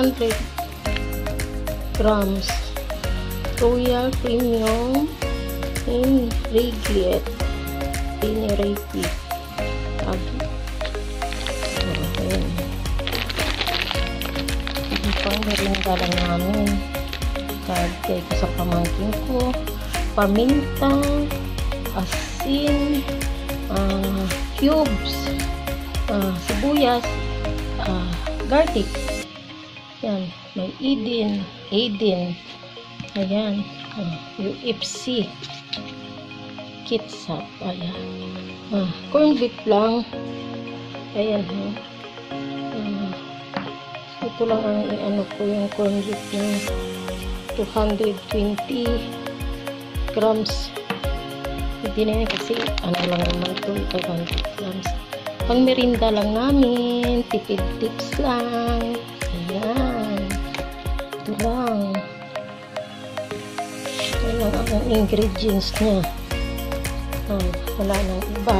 500 grams Royal Premium in Reglet in Reiki. Ag Ayan. Hindi pang merinda lang namin. Kagay ko sa pamangkin ko. Paminta, asin, ah, cubes, ah, sibuyas, ah, garlic. Yan, may Eden, Eden. Ayan, ah, UFC. Kitsap, ayan. Ah, corn beef lang. Ayan, ha. Ah, ito lang ang ano ko yung corn beef na 220 grams. Hindi na yan kasi ano lang naman ito, 500 grams. Pang merinda lang namin, tipid tips lang. Ang ingredients niya. Ah, wala nang iba.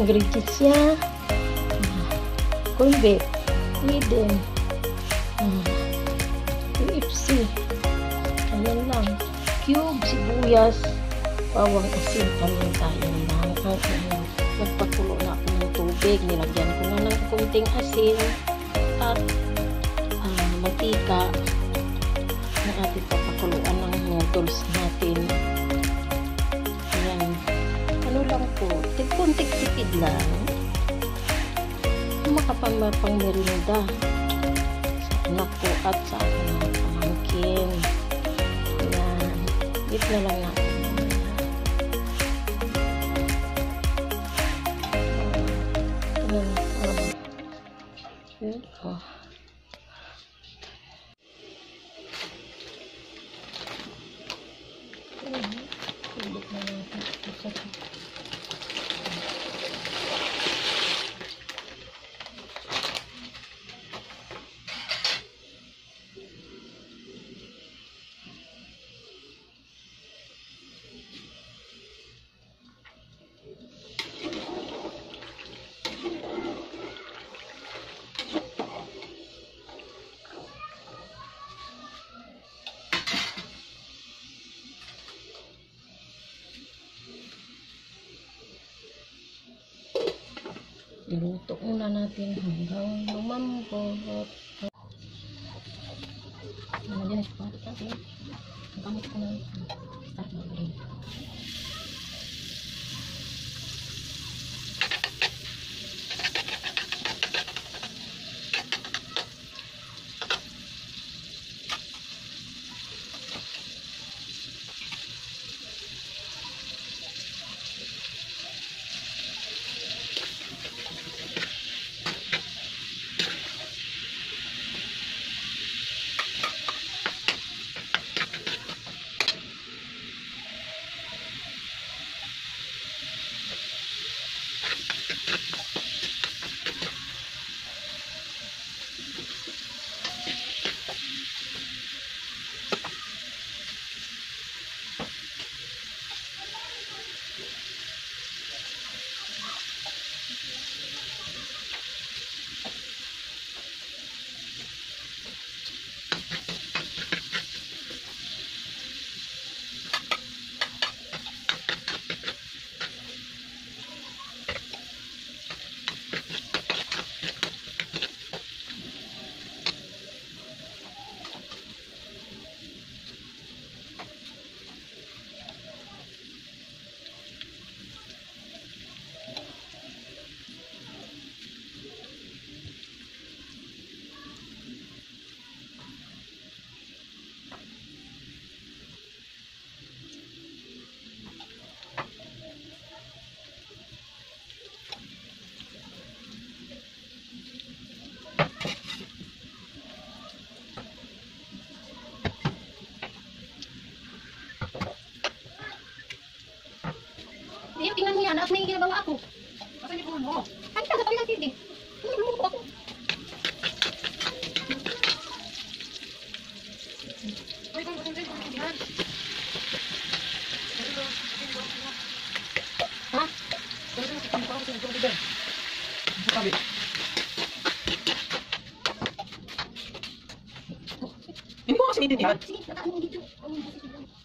Ingredients niya, ah, corn beef, Eden, ah, UFC, ayan lang, cube, sibuyas, bawang asin, paminta, yan lang. Ang ano, nagpakulo na ako ng tubig, nilagyan ko na ng kunting asin at ah, mantika ating papakuluan ng noodles natin. Ayan. Ano lang po, kunting tipid lang. Makapamapang merinda sa anak at sa aking pamangkin. Ayan. Dip na lang natin. Dip na natin. Iluto muna natin hanggang lumambot. Ano din ito? Kasi, ang kamot ko na start na at may ginabawa ako. Kasi yung ulo mo. Ay, taga kami ng tindi. Ulo mo ako. Ay, kung kung kung yan. Ha? Kung kung kung kung kung kung kung Sabi. Hindi mo kasi maintindihan. Sige.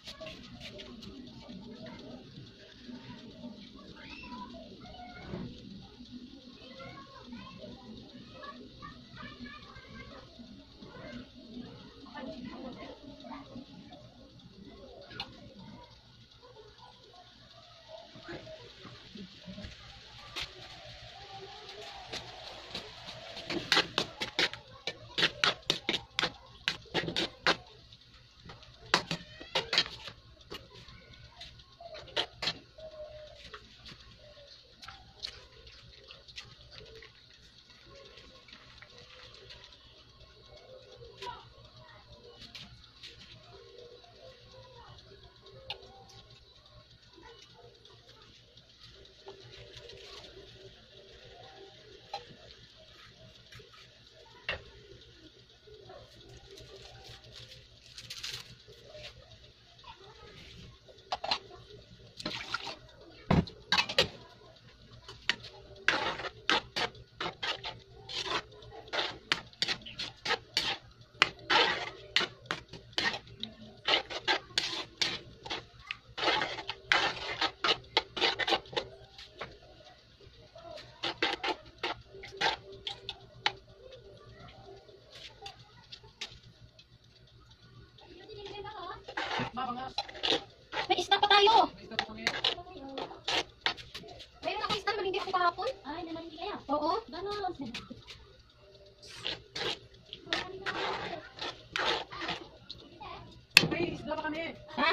Kahapon. Ay, namalindi kaya? Oo. Ganon. May isda pa kami. Ha?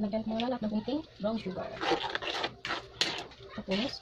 Ko mga lalat ng kunting brown sugar. Tapos,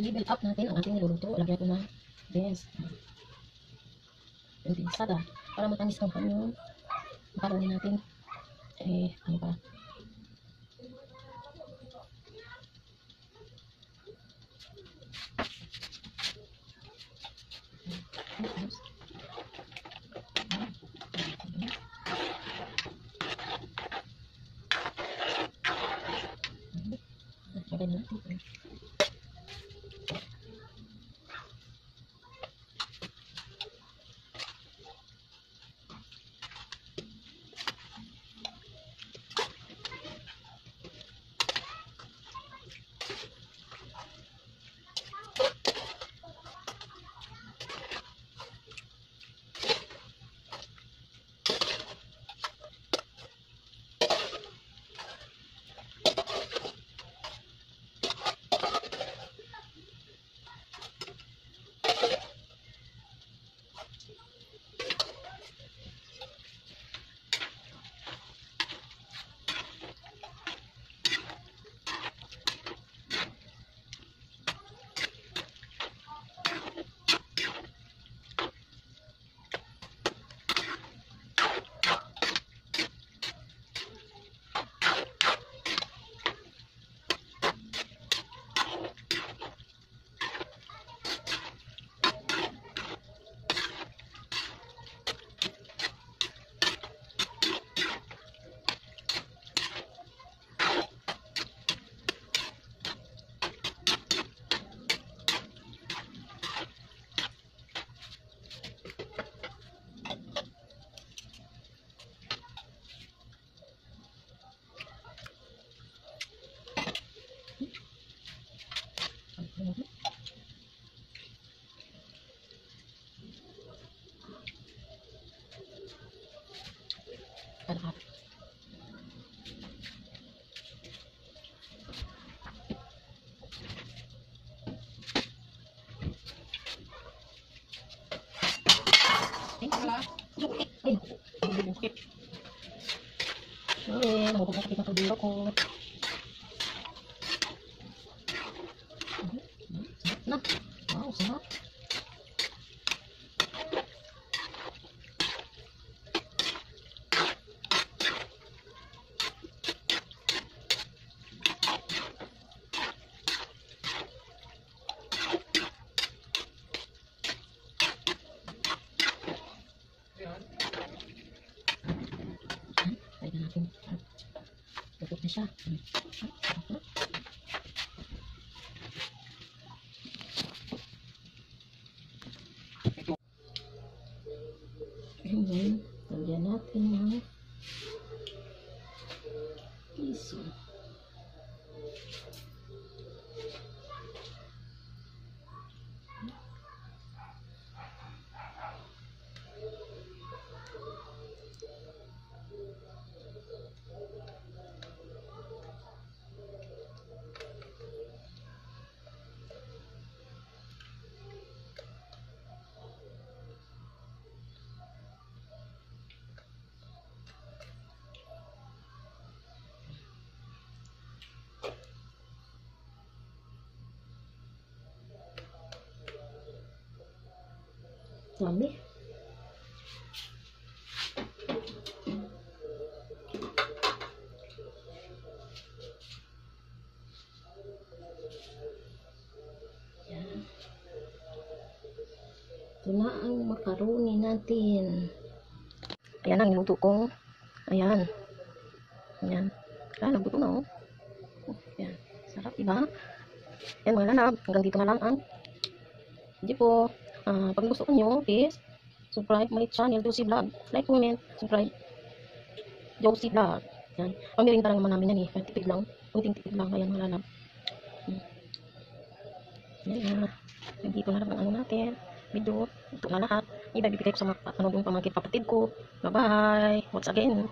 i-level up natin ang ating niluluto. Lagyan ko ng beans. Yung pinsada. Para matanis ang kanyang makaroon natin. Eh, ano pa? Lagyan natin. Huwag mo kapit na tudiro ko. Chuck. Dami. Yan. Ito na ang macaroni natin. Ayan ang niluto ko. Ayan. Ayan. Ayan, nabuto na oh. Ayan. Sarap, diba? Ayan mga lalab. Hanggang dito na lang ang hindi po. Ah, pag gusto nyo, please, subscribe my channel, Josie Vlog. Like, comment, subscribe. Josie Vlog. Yan. Pamirinda lang naman namin yan eh. Kahit tipid lang. Kunting tipid lang. Ayan, mga lalab. Hmm. Yan. Nandito na lang ang ano natin. Video. Ito na lahat. Iba bibigay ko sa mga ano, yung pamangkin kapatid ko. Bye-bye. Once again.